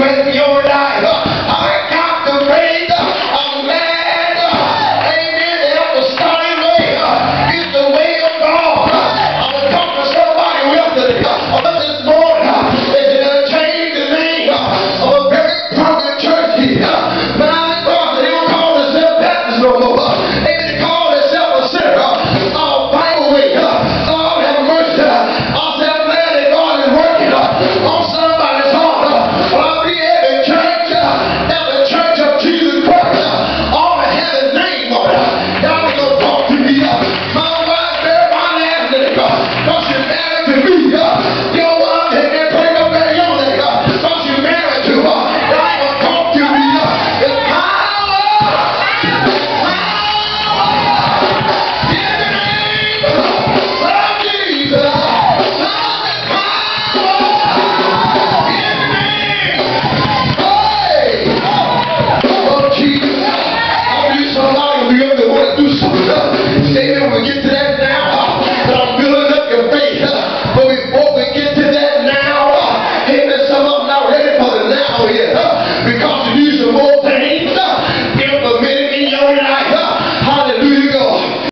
12 Jahre